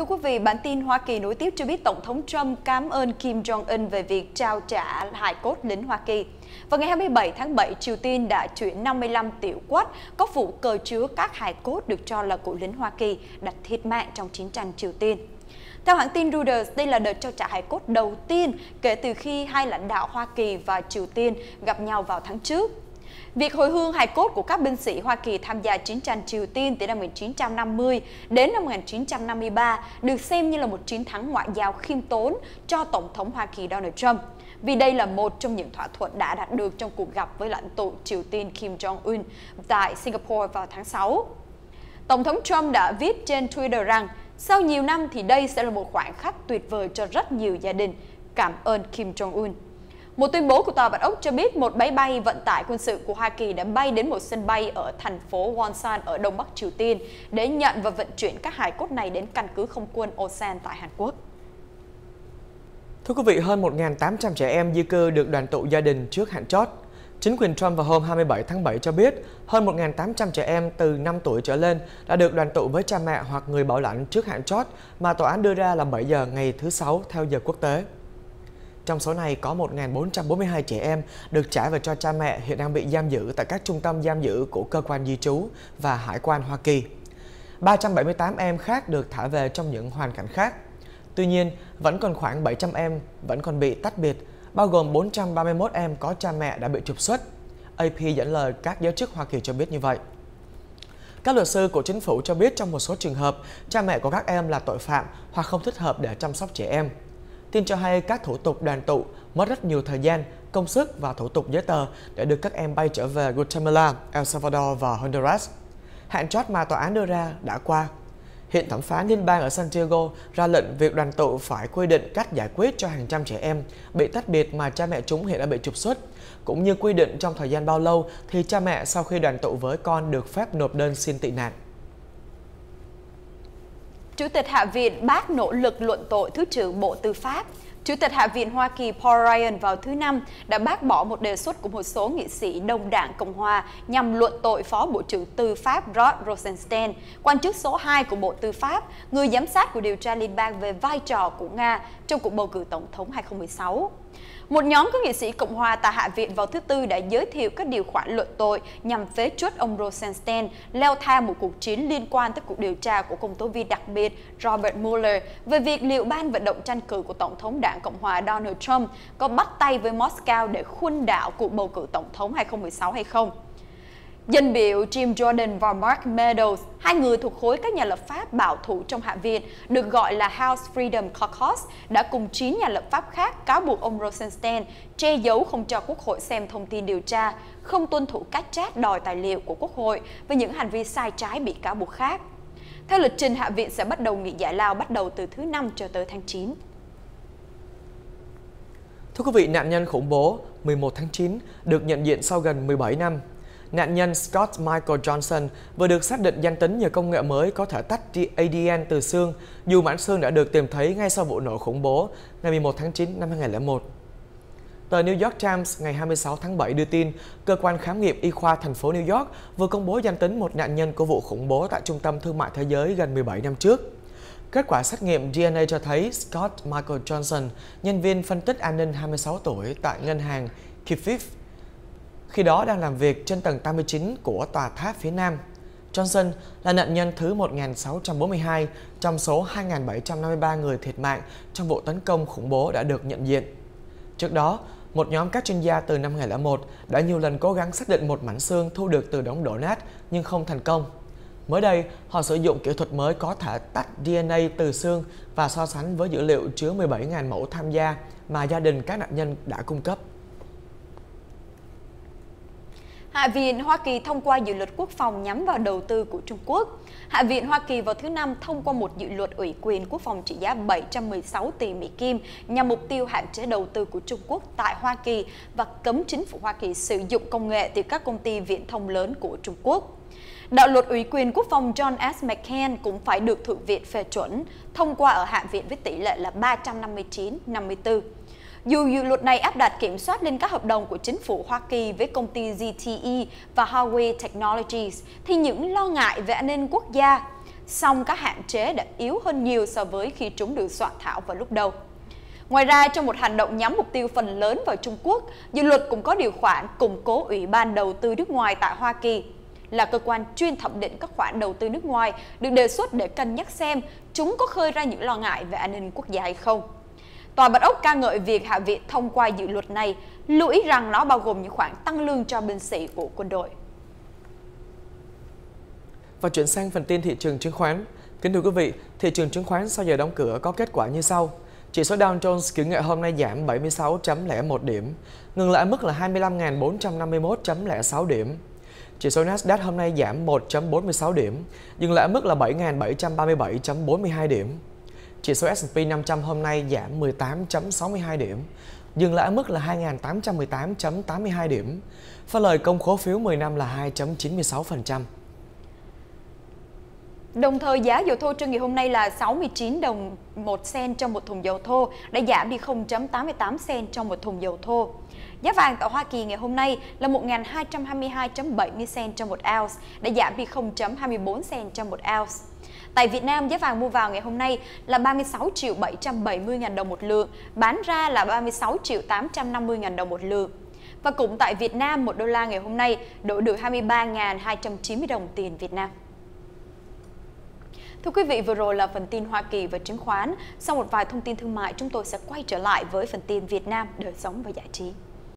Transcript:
Thưa quý vị, bản tin Hoa Kỳ nối tiếp cho biết Tổng thống Trump cảm ơn Kim Jong-un về việc trao trả hài cốt lính Hoa Kỳ. Vào ngày 27 tháng 7, Triều Tiên đã chuyển 55 tiểu quát có phụ cờ chứa các hài cốt được cho là của lính Hoa Kỳ đặt thiệt mạng trong chiến tranh Triều Tiên. Theo hãng tin Reuters, đây là đợt trao trả hài cốt đầu tiên kể từ khi hai lãnh đạo Hoa Kỳ và Triều Tiên gặp nhau vào tháng trước. Việc hồi hương hài cốt của các binh sĩ Hoa Kỳ tham gia chiến tranh Triều Tiên từ năm 1950 đến năm 1953 được xem như là một chiến thắng ngoại giao khiêm tốn cho Tổng thống Hoa Kỳ Donald Trump. Vì đây là một trong những thỏa thuận đã đạt được trong cuộc gặp với lãnh tụ Triều Tiên Kim Jong-un tại Singapore vào tháng 6. Tổng thống Trump đã viết trên Twitter rằng, sau nhiều năm thì đây sẽ là một khoảnh khắc tuyệt vời cho rất nhiều gia đình. Cảm ơn Kim Jong-un. Một tuyên bố của Tòa Bạch Ốc cho biết một máy bay vận tải quân sự của Hoa Kỳ đã bay đến một sân bay ở thành phố Wonsan ở Đông Bắc Triều Tiên để nhận và vận chuyển các hài cốt này đến căn cứ không quân Osan tại Hàn Quốc. Thưa quý vị, hơn 1.800 trẻ em di cư được đoàn tụ gia đình trước hạn chót. Chính quyền Trump vào hôm 27 tháng 7 cho biết hơn 1.800 trẻ em từ 5 tuổi trở lên đã được đoàn tụ với cha mẹ hoặc người bảo lãnh trước hạn chót mà tòa án đưa ra là 7 giờ ngày thứ Sáu theo giờ quốc tế. Trong số này có 1.442 trẻ em được trả về cho cha mẹ hiện đang bị giam giữ tại các trung tâm giam giữ của cơ quan di trú và hải quan Hoa Kỳ. 378 em khác được thả về trong những hoàn cảnh khác. Tuy nhiên, vẫn còn khoảng 700 em vẫn còn bị tách biệt, bao gồm 431 em có cha mẹ đã bị trục xuất. AP dẫn lời các giới chức Hoa Kỳ cho biết như vậy. Các luật sư của chính phủ cho biết trong một số trường hợp, cha mẹ của các em là tội phạm hoặc không thích hợp để chăm sóc trẻ em. Tin cho hay các thủ tục đoàn tụ mất rất nhiều thời gian, công sức và thủ tục giấy tờ để được các em bay trở về Guatemala, El Salvador và Honduras. Hạn chót mà tòa án đưa ra đã qua. Hiện thẩm phán liên bang ở Santiago ra lệnh việc đoàn tụ phải quy định cách giải quyết cho hàng trăm trẻ em bị tách biệt mà cha mẹ chúng hiện đã bị trục xuất, cũng như quy định trong thời gian bao lâu thì cha mẹ sau khi đoàn tụ với con được phép nộp đơn xin tị nạn. Chủ tịch Hạ viện bác nỗ lực luận tội Thứ trưởng Bộ Tư pháp. Chủ tịch Hạ viện Hoa Kỳ Paul Ryan vào thứ Năm đã bác bỏ một đề xuất của một số nghị sĩ Đông đảng Cộng hòa nhằm luận tội Phó Bộ trưởng Tư pháp Rod Rosenstein, quan chức số 2 của Bộ Tư pháp, người giám sát của điều tra liên bang về vai trò của Nga trong cuộc bầu cử Tổng thống 2016. Một nhóm các nghị sĩ Cộng hòa tại Hạ viện vào thứ Tư đã giới thiệu các điều khoản luận tội nhằm phế truất ông Rosenstein, leo thang một cuộc chiến liên quan tới cuộc điều tra của công tố viên đặc biệt Robert Mueller về việc liệu ban vận động tranh cử của Tổng thống đảng Cộng hòa Donald Trump có bắt tay với Moscow để khuân đảo cuộc bầu cử Tổng thống 2016 hay không. Danh biểu Jim Jordan và Mark Meadows, hai người thuộc khối các nhà lập pháp bảo thủ trong Hạ viện, được gọi là House Freedom Caucus, đã cùng 9 nhà lập pháp khác cáo buộc ông Rosenstein che giấu không cho Quốc hội xem thông tin điều tra, không tuân thủ các chat đòi tài liệu của Quốc hội với những hành vi sai trái bị cáo buộc khác. Theo lịch trình, Hạ viện sẽ bắt đầu nghị giải lao bắt đầu từ thứ Năm cho tới tháng 9. Thưa quý vị, nạn nhân khủng bố 11 tháng 9 được nhận diện sau gần 17 năm Nạn nhân Scott Michael Johnson vừa được xác định danh tính nhờ công nghệ mới có thể tách ADN từ xương, dù mảnh xương đã được tìm thấy ngay sau vụ nổ khủng bố ngày 11 tháng 9 năm 2001. Tờ New York Times ngày 26 tháng 7 đưa tin, cơ quan khám nghiệm y khoa thành phố New York vừa công bố danh tính một nạn nhân của vụ khủng bố tại Trung tâm Thương mại Thế giới gần 17 năm trước. Kết quả xét nghiệm DNA cho thấy Scott Michael Johnson, nhân viên phân tích an ninh 26 tuổi tại ngân hàng Kifif, khi đó đang làm việc trên tầng 89 của tòa tháp phía Nam. Johnson là nạn nhân thứ 1.642 trong số 2.753 người thiệt mạng trong vụ tấn công khủng bố đã được nhận diện. Trước đó, một nhóm các chuyên gia từ năm 2001 đã nhiều lần cố gắng xác định một mảnh xương thu được từ đống đổ nát nhưng không thành công. Mới đây, họ sử dụng kỹ thuật mới có thể tách DNA từ xương và so sánh với dữ liệu chứa 17.000 mẫu tham gia mà gia đình các nạn nhân đã cung cấp. Hạ viện Hoa Kỳ thông qua dự luật quốc phòng nhắm vào đầu tư của Trung Quốc. Hạ viện Hoa Kỳ vào thứ Năm thông qua một dự luật ủy quyền quốc phòng trị giá 716 tỷ Mỹ Kim nhằm mục tiêu hạn chế đầu tư của Trung Quốc tại Hoa Kỳ và cấm chính phủ Hoa Kỳ sử dụng công nghệ từ các công ty viễn thông lớn của Trung Quốc. Đạo luật ủy quyền quốc phòng John S. McCain cũng phải được Thượng viện phê chuẩn, thông qua ở Hạ viện với tỷ lệ là 359-54. Dù dự luật này áp đặt kiểm soát lên các hợp đồng của chính phủ Hoa Kỳ với công ty ZTE và Huawei Technologies, thì những lo ngại về an ninh quốc gia song các hạn chế đã yếu hơn nhiều so với khi chúng được soạn thảo vào lúc đầu. Ngoài ra, trong một hành động nhắm mục tiêu phần lớn vào Trung Quốc, dự luật cũng có điều khoản củng cố Ủy ban đầu tư nước ngoài tại Hoa Kỳ là cơ quan chuyên thẩm định các khoản đầu tư nước ngoài được đề xuất để cân nhắc xem chúng có khơi ra những lo ngại về an ninh quốc gia hay không. Tòa Bạch Ốc ca ngợi việc Hạ viện thông qua dự luật này, lưu ý rằng nó bao gồm những khoản tăng lương cho binh sĩ của quân đội. Và chuyển sang phần tin thị trường chứng khoán. Kính thưa quý vị, thị trường chứng khoán sau giờ đóng cửa có kết quả như sau. Chỉ số Dow Jones kiểu ngày hôm nay giảm 76.01 điểm, ngừng lại mức là 25.451.06 điểm. Chỉ số Nasdaq hôm nay giảm 1.46 điểm, dừng lại mức là 7.737.42 điểm. Chỉ số S&P 500 hôm nay giảm 18.62 điểm, dừng lại mức là 2.818.82 điểm. Phá lời công khố phiếu 10 năm là 2.96%. Đồng thời giá dầu thô trên ngày hôm nay là 69 đồng 1 sen trong một thùng dầu thô, đã giảm đi 0.88 sen trong một thùng dầu thô. Giá vàng tại Hoa Kỳ ngày hôm nay là 1.222.70 sen trong một ounce, đã giảm đi 0.24 sen trong một ounce. Tại Việt Nam, giá vàng mua vào ngày hôm nay là 36 triệu 770 ngàn đồng một lượng, bán ra là 36 triệu 850 ngàn đồng một lượng. Và cũng tại Việt Nam, một đô la ngày hôm nay đổi được 23.290 đồng tiền Việt Nam. Thưa quý vị, vừa rồi là phần tin Hoa Kỳ và chứng khoán. Sau một vài thông tin thương mại, chúng tôi sẽ quay trở lại với phần tin Việt Nam, đời sống và giải trí.